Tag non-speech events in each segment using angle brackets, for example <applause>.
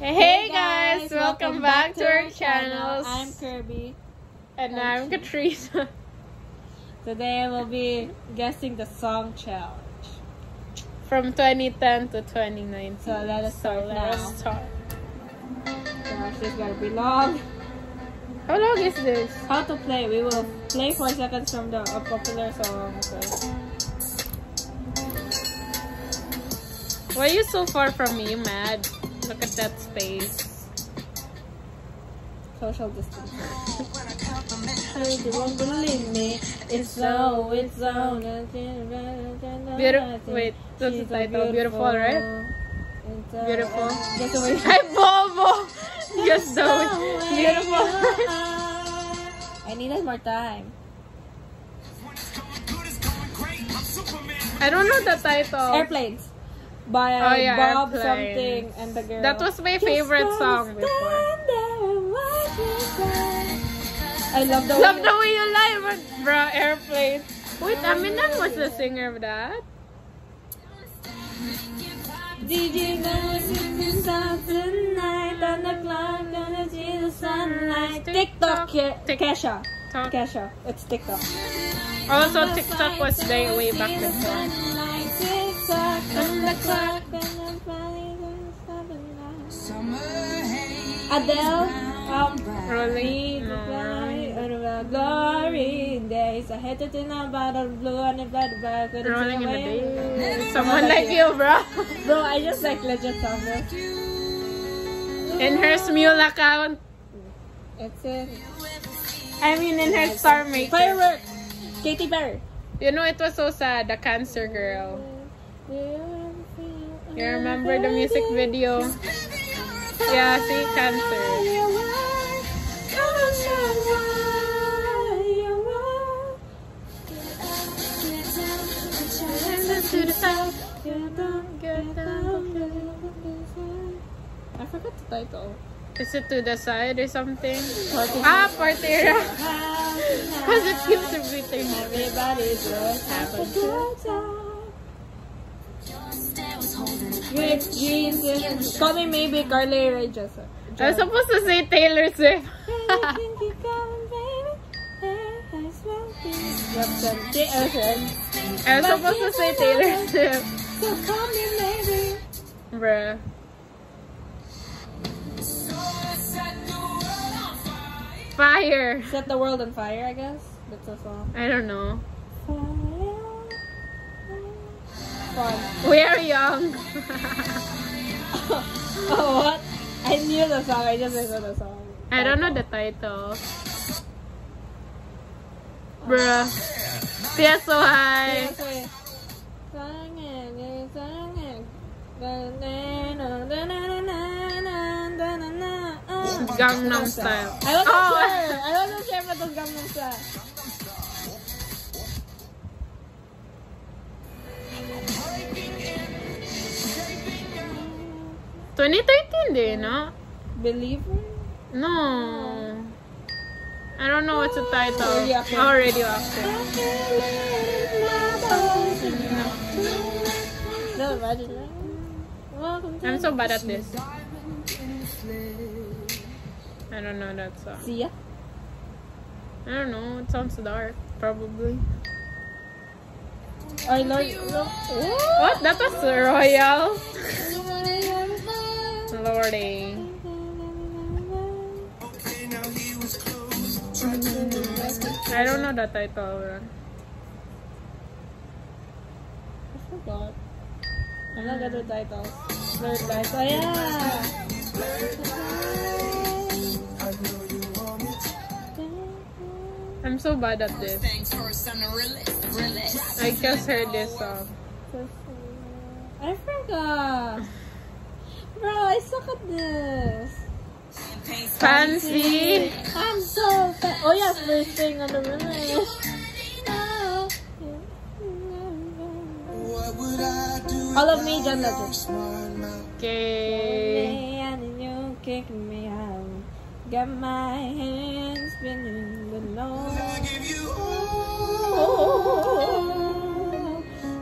Hey guys, welcome back to our channels. I'm Kirby. And I'm Katrina. <laughs> Today we'll be guessing the song challenge. From 2010 to 2019. So let us start let us start. Gosh, this gotta be long. How long is this? How to play? We will play 4 seconds from the a popular song. Okay. Why are you so far from me? You mad? Look at that space. Social distance. won't believe me. It's so, it's so. Beautiful. Wait, what's the so title? Beautiful, right? It's <laughs> so- Beautiful. Just the way Hi, Bobo! Do it. Beautiful. I needed more time. I don't know the title. Airplanes by Oh, yeah, Bob something and the girl. That was my favorite song before. stand there and watch you cry. I love the Love way the way you lie, but bro, airplane. Wait, Eminem was the singer of that. Did you know it's tonight on the clock gonna see the sunlight? TikTok, TikTok. Kesha. Kesha, it's TikTok. Also, TikTok was way, way back before. TikTok on the clock and the valley gonna stop the. Adele, um, Rolling. The glory rolling. the glory days. I had to think about the blue and the blood back. Rolling in the day. Someone like you, bro. Bro, I just like legit songs. In her Smule account. It's it. I mean, in her Star Maker. Firework! Katy Perry. You know, it was so sad. The cancer girl. You remember the music video? Yeah, see, cancer. I forgot the title. Is it to the side or something? Ah, Partera. Because <laughs> it keeps repeating. Everybody's good time. With jeans and call me maybe Carly Rae Jepsen. I was supposed to say Taylor Swift. <laughs> Jepsen. Jepsen. Uh, I was supposed to say Taylor Swift. So call me maybe. Bruh. Fire. Set the world on fire, I guess. That's a song. I don't know. Fun. We are young. oh, what? I knew the song. I just didn't know the song. I don't know the title. Bruh. Feel so high. Gangnam Style. I wasn't Oh. sure. I wasn't sure it was Gangnam Style. Twenty thirteen, din, no? Believer? No. I don't know what's the title. Oh, radioactive. No, imagine. Welcome to I'm so bad at this. I don't know that song. See ya. I don't know. It sounds dark. Probably. I love What? That was Royal. Lordy. I don't know the title. Uh, I forgot. I'm not good with titles. Blurred lines. Oh, yeah. I'm so bad at this. I just heard this song. I forgot. Bro, I suck at this. Fancy. I'm so fa- Oh, yeah, first thing on the release. All of me, John Legend. Okay. And you kick me out. Got my hands spinning.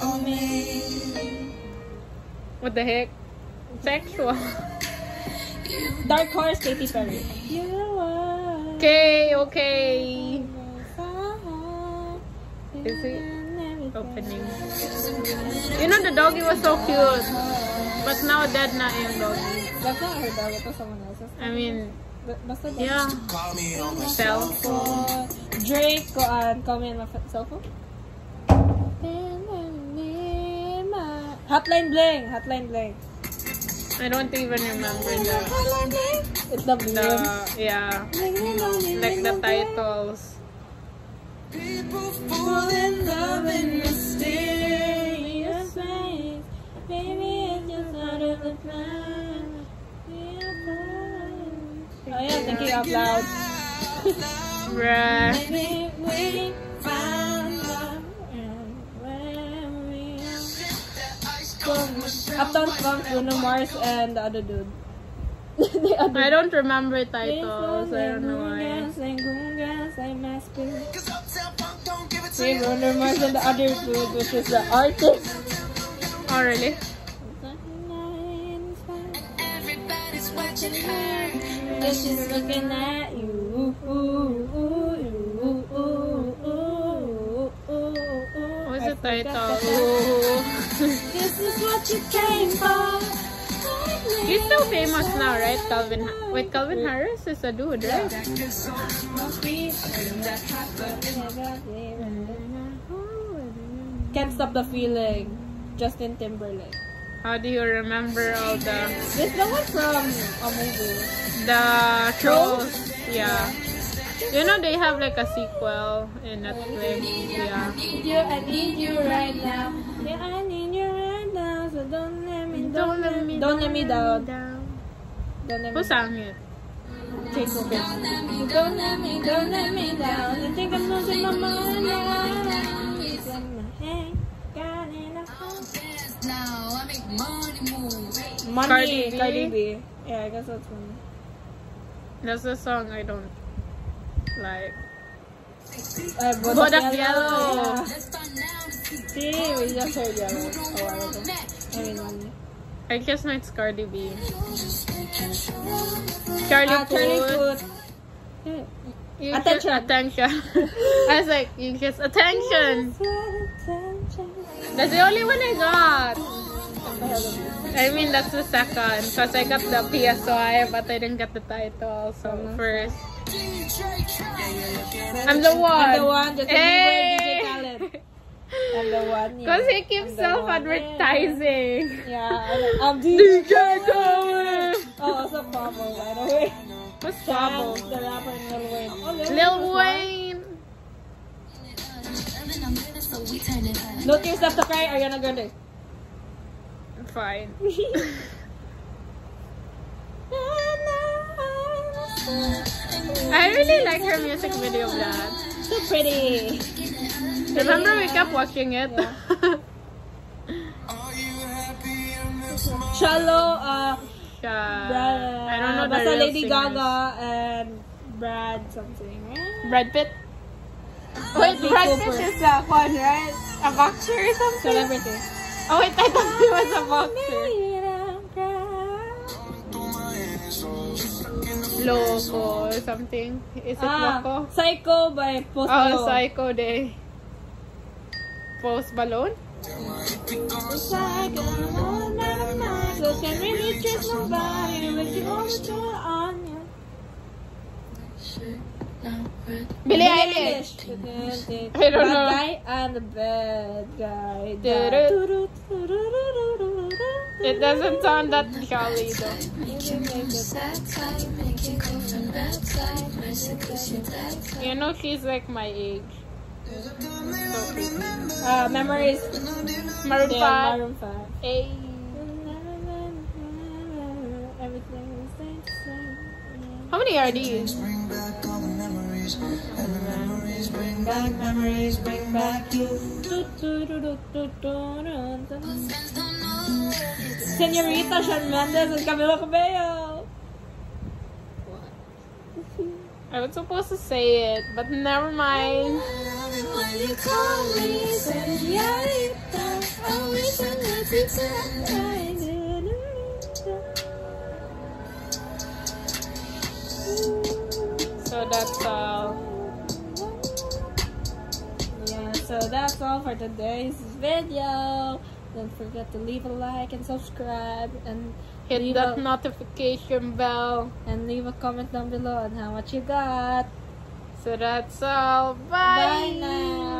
Oh, me. What the heck? Sexual. Dark Horse, Katy Perry. You Okay, okay. Is it opening? You know the doggy was so cute, but now dead na yung doggy. That's not her dog, ito someone else's. I mean, Ba- Basta yeah. Cell phone. Drake, ko an call me on my cell phone. Hotline Bling, Hotline Bling. I don't even remember the Hotline It's the the yeah like the bling. titles. Fall in love in mysterious ways. Maybe it's just out of the plan. Oh yeah, thinking out loud. <laughs> Bruh. Uptown Funk, Bruno Mars, and the other dude. <laughs> the other I don't remember titles. So I don't know why. Say Bruno Mars and the other dude, which is the artist. Oh really? This is looking at you. Ooh, ooh, ooh, ooh, ooh, ooh, ooh. What's I the title? <laughs> that. Ooh. This is what you came for. He's so famous now, right? Calvin. Wait, Calvin Harris is a dude, right? Can't stop the feeling. Justin Timberlake. How do you remember all the This the one from a movie. the trolls? Yeah. You know they have like a sequel in Netflix. Yeah. Need you, I need you right now. Yeah, I need don't let me, don't, let me, don't let me down. Don't let me Who sang it? Chase Don't let me, don't let me down. I think I'm losing my mind now. My head. Got enough. Money, Cardi B? Cardi B. Yeah, I guess that's one. That's the song I don't like. Uh, Bodak Yellow. Yeah. See, we just heard yellow a while ago. I mean, money. I guess no, it's Cardi B. Charlie Ah, Puth. You Attention. Just, attention. <laughs> I was like, you just attention. That's the only one I got. I mean, that's the second. Because I got the PSY, but I didn't get the title. So first. I'm the one. I'm the one, DJ Hey! Khaled. I'm the one. Yeah. Because he keeps I'm self-advertising. Yeah, I'm <laughs> DJ Khaled! <laughs> Oh, also Pablo, by the way. What's Pablo? the rapper, Lil Wayne. Oh, Lil Wayne. one. Don't you stop to cry, Ariana Grande. Fine. <laughs> I really like her music video, Vlad. So pretty. Remember we kept watching it? <laughs> Shallow, uh, Yeah. Brad, I don't know the basta real Lady singers. Gaga and Brad something, right? Brad Pitt. Wait, Bradley Brad Cooper. Pitt is a one, right? A boxer or something? Celebrity. Oh wait, I thought he was a boxer. Loco or something. Is it Ah, Loco? Psycho by Post Oh, Malone. Psycho Day. Post Balloon? Psycho, no, never mind. So can really trust nobody, but you always do it on you. Billie Eilish. I don't bad know. guy and the bad guy. It doesn't sound that jolly though. You know she's like my age. Uh, memories. Maroon Yeah, 5. Maroon 5. Hey. Everything is the same. How many are these? Bring back memories, bring back you. Senorita Shawn Mendes and Camila Cabello. I was supposed to say it, but never mind. I wish I could pretend I So that's all. Yeah, so that's all for today's video. Don't forget to leave a like and subscribe and hit that a, notification bell and leave a comment down below on how much you got. So that's all. Bye Bye. now.